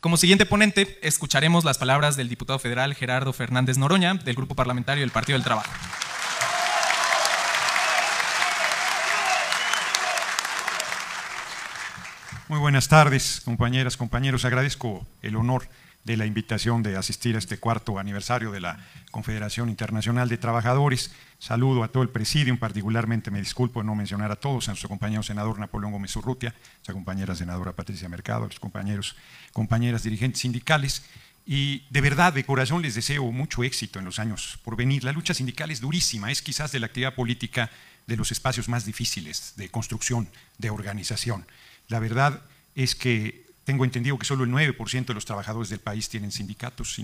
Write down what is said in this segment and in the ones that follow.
Como siguiente ponente, escucharemos las palabras del diputado federal Gerardo Fernández Noroña, del Grupo Parlamentario del Partido del Trabajo. Muy buenas tardes, compañeras, compañeros. Agradezco el honor de la invitación de asistir a este cuarto aniversario de la Confederación Internacional de Trabajadores. Saludo a todo el presidium, particularmente me disculpo de no mencionar a todos, a nuestro compañero senador Napoleón Gómez Urrutia, a nuestra compañera senadora Patricia Mercado, a los compañeros, compañeras dirigentes sindicales. Y de verdad, de corazón les deseo mucho éxito en los años por venir. La lucha sindical es durísima, es quizás de la actividad política de los espacios más difíciles de construcción, de organización. La verdad es que tengo entendido que solo el 9% de los trabajadores del país tienen sindicatos,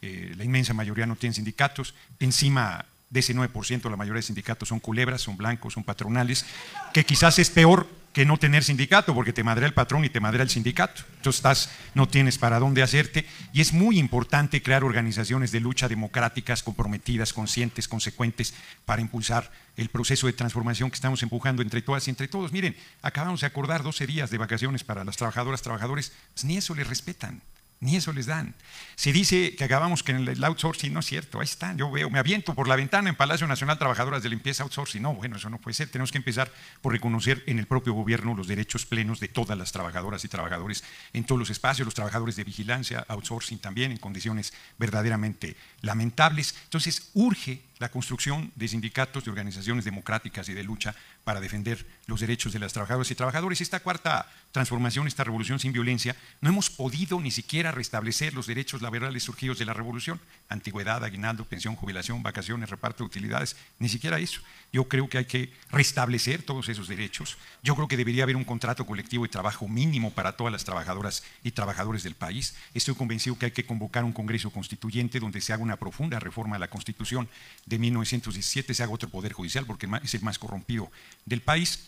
eh, la inmensa mayoría no tienen sindicatos. Encima de ese 9%, la mayoría de sindicatos son culebras, son blancos, son patronales, que quizás es peor que no tener sindicato, porque te madrea el patrón y te madrea el sindicato. Entonces estás, no tienes para dónde hacerte. Y es muy importante crear organizaciones de lucha democráticas, comprometidas, conscientes, consecuentes, para impulsar el proceso de transformación que estamos empujando entre todas y entre todos. Miren, acabamos de acordar 12 días de vacaciones para las trabajadoras, trabajadores, pues ni eso les respetan ni eso les dan. Se dice que acabamos en el outsourcing, no es cierto, ahí está, yo veo, me aviento por la ventana en Palacio Nacional Trabajadoras de Limpieza Outsourcing. No, bueno, eso no puede ser, tenemos que empezar por reconocer en el propio gobierno los derechos plenos de todas las trabajadoras y trabajadores en todos los espacios, los trabajadores de vigilancia, outsourcing también, en condiciones verdaderamente lamentables. Entonces, urge la construcción de sindicatos, de organizaciones democráticas y de lucha para defender los derechos de las trabajadoras y trabajadores. Esta cuarta transformación, esta revolución sin violencia, no hemos podido ni siquiera restablecer los derechos laborales surgidos de la revolución, antigüedad, aguinaldo, pensión, jubilación, vacaciones, reparto de utilidades, ni siquiera eso. Yo creo que hay que restablecer todos esos derechos. Yo creo que debería haber un contrato colectivo de trabajo mínimo para todas las trabajadoras y trabajadores del país. Estoy convencido que hay que convocar un Congreso Constituyente donde se haga una profunda reforma de la Constitución de 1917, se haga otro Poder Judicial porque es el más corrompido del país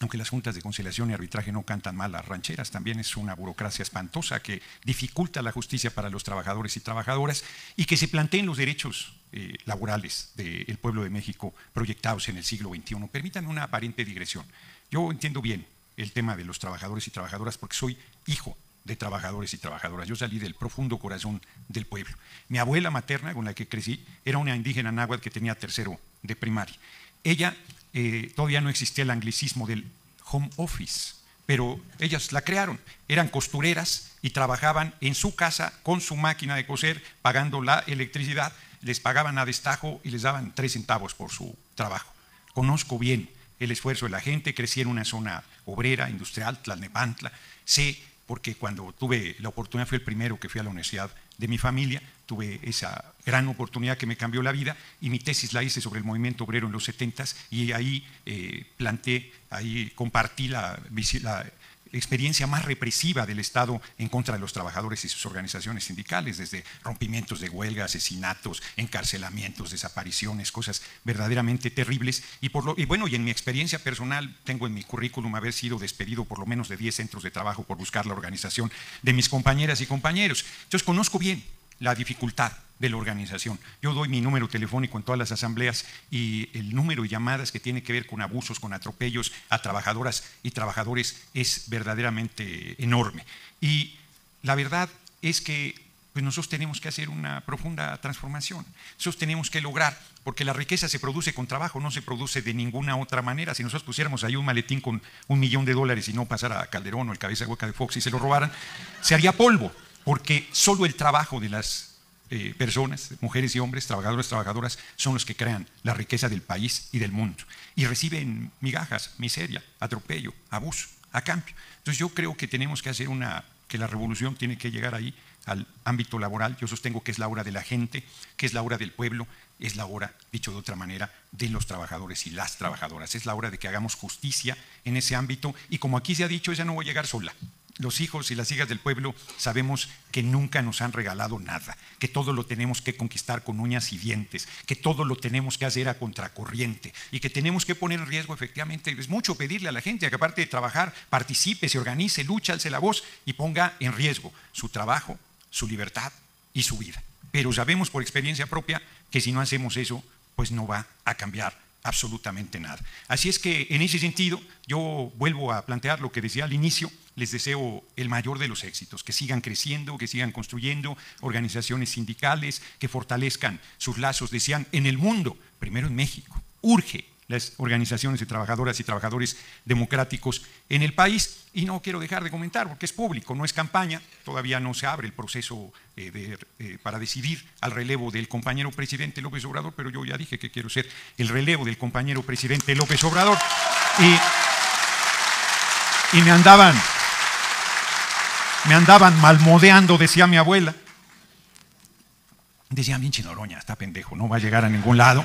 aunque las juntas de conciliación y arbitraje no cantan mal las rancheras, también es una burocracia espantosa que dificulta la justicia para los trabajadores y trabajadoras y que se planteen los derechos eh, laborales del pueblo de México proyectados en el siglo XXI. Permítanme una aparente digresión. Yo entiendo bien el tema de los trabajadores y trabajadoras porque soy hijo de trabajadores y trabajadoras. Yo salí del profundo corazón del pueblo. Mi abuela materna, con la que crecí, era una indígena náhuatl que tenía tercero de primaria. Ella eh, todavía no existía el anglicismo del home office, pero ellas la crearon. Eran costureras y trabajaban en su casa con su máquina de coser, pagando la electricidad, les pagaban a destajo y les daban tres centavos por su trabajo. Conozco bien el esfuerzo de la gente, crecí en una zona obrera, industrial, Tlalnepantla, sé porque cuando tuve la oportunidad, fui el primero que fui a la universidad de mi familia, tuve esa gran oportunidad que me cambió la vida y mi tesis la hice sobre el movimiento obrero en los 70 y ahí eh, planté, ahí compartí la, la experiencia más represiva del Estado en contra de los trabajadores y sus organizaciones sindicales, desde rompimientos de huelga, asesinatos, encarcelamientos, desapariciones, cosas verdaderamente terribles. Y, por lo, y bueno, y en mi experiencia personal tengo en mi currículum haber sido despedido por lo menos de 10 centros de trabajo por buscar la organización de mis compañeras y compañeros. Entonces conozco bien la dificultad de la organización. Yo doy mi número telefónico en todas las asambleas y el número de llamadas que tiene que ver con abusos, con atropellos a trabajadoras y trabajadores es verdaderamente enorme. Y la verdad es que pues nosotros tenemos que hacer una profunda transformación. Nosotros tenemos que lograr, porque la riqueza se produce con trabajo, no se produce de ninguna otra manera. Si nosotros pusiéramos ahí un maletín con un millón de dólares y no pasara a Calderón o el cabeza hueca de Fox y se lo robaran, se haría polvo porque solo el trabajo de las eh, personas, mujeres y hombres, trabajadores, trabajadoras, son los que crean la riqueza del país y del mundo. Y reciben migajas, miseria, atropello, abuso, a cambio. Entonces yo creo que tenemos que hacer una, que la revolución tiene que llegar ahí al ámbito laboral. Yo sostengo que es la hora de la gente, que es la hora del pueblo, es la hora, dicho de otra manera, de los trabajadores y las trabajadoras. Es la hora de que hagamos justicia en ese ámbito y como aquí se ha dicho, ella no va a llegar sola los hijos y las hijas del pueblo sabemos que nunca nos han regalado nada, que todo lo tenemos que conquistar con uñas y dientes, que todo lo tenemos que hacer a contracorriente y que tenemos que poner en riesgo efectivamente. Es mucho pedirle a la gente que aparte de trabajar, participe, se organice, lucha, alce la voz y ponga en riesgo su trabajo, su libertad y su vida. Pero sabemos por experiencia propia que si no hacemos eso, pues no va a cambiar absolutamente nada. Así es que en ese sentido yo vuelvo a plantear lo que decía al inicio, les deseo el mayor de los éxitos, que sigan creciendo, que sigan construyendo organizaciones sindicales, que fortalezcan sus lazos, decían, en el mundo, primero en México, urge las organizaciones de trabajadoras y trabajadores democráticos en el país. Y no quiero dejar de comentar, porque es público, no es campaña, todavía no se abre el proceso eh, eh, para decidir al relevo del compañero presidente López Obrador, pero yo ya dije que quiero ser el relevo del compañero presidente López Obrador. Y, y me andaban, me andaban malmodeando, decía mi abuela. Decía, bien Noroña, está pendejo, no va a llegar a ningún lado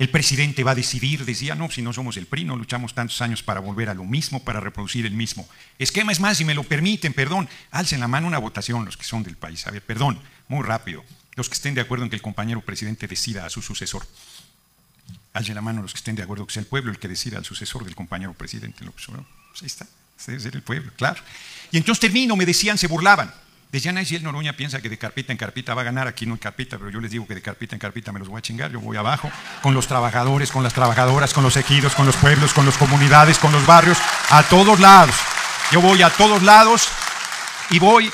el presidente va a decidir, decía, no, si no somos el PRI, no luchamos tantos años para volver a lo mismo, para reproducir el mismo esquema. Es más, si me lo permiten, perdón, alcen la mano una votación los que son del país. A ver, perdón, muy rápido. Los que estén de acuerdo en que el compañero presidente decida a su sucesor. Alcen la mano los que estén de acuerdo que sea el pueblo el que decida al sucesor del compañero presidente. Pues ahí está, debe ser el pueblo, claro. Y entonces termino, me decían, se burlaban. Decían, ay, si el Noroña piensa que de carpita en carpita va a ganar, aquí no hay carpita, pero yo les digo que de carpita en carpita me los voy a chingar, yo voy abajo, con los trabajadores, con las trabajadoras, con los ejidos, con los pueblos, con las comunidades, con los barrios, a todos lados. Yo voy a todos lados y voy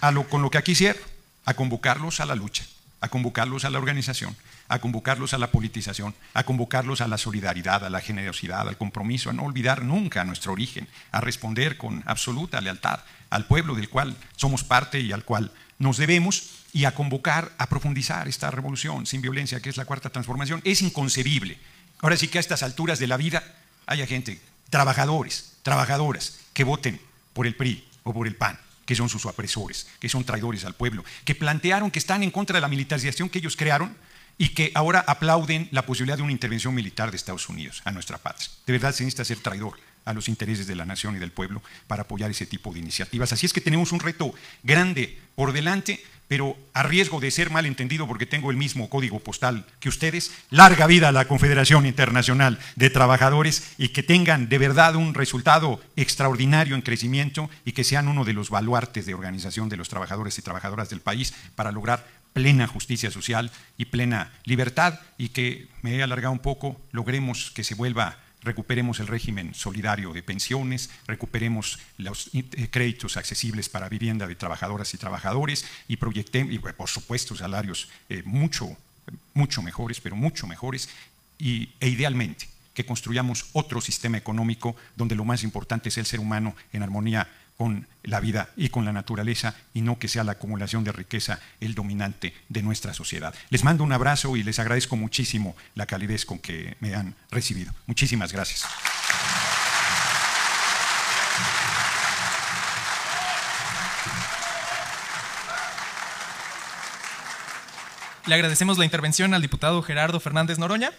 a lo, con lo que aquí cierro, a convocarlos a la lucha, a convocarlos a la organización, a convocarlos a la politización, a convocarlos a la solidaridad, a la generosidad, al compromiso, a no olvidar nunca nuestro origen, a responder con absoluta lealtad al pueblo del cual somos parte y al cual nos debemos y a convocar a profundizar esta revolución sin violencia que es la cuarta transformación. Es inconcebible. Ahora sí que a estas alturas de la vida haya gente, trabajadores, trabajadoras, que voten por el PRI o por el PAN, que son sus opresores, que son traidores al pueblo, que plantearon que están en contra de la militarización que ellos crearon y que ahora aplauden la posibilidad de una intervención militar de Estados Unidos a nuestra patria. De verdad se necesita ser traidor a los intereses de la nación y del pueblo para apoyar ese tipo de iniciativas. Así es que tenemos un reto grande por delante, pero a riesgo de ser malentendido porque tengo el mismo código postal que ustedes, larga vida a la Confederación Internacional de Trabajadores y que tengan de verdad un resultado extraordinario en crecimiento y que sean uno de los baluartes de organización de los trabajadores y trabajadoras del país para lograr plena justicia social y plena libertad y que, me he alargado un poco, logremos que se vuelva recuperemos el régimen solidario de pensiones, recuperemos los eh, créditos accesibles para vivienda de trabajadoras y trabajadores y proyectemos, y por supuesto, salarios eh, mucho, mucho mejores, pero mucho mejores, y, e idealmente que construyamos otro sistema económico donde lo más importante es el ser humano en armonía con la vida y con la naturaleza y no que sea la acumulación de riqueza el dominante de nuestra sociedad. Les mando un abrazo y les agradezco muchísimo la calidez con que me han recibido. Muchísimas gracias. Le agradecemos la intervención al diputado Gerardo Fernández Noroña.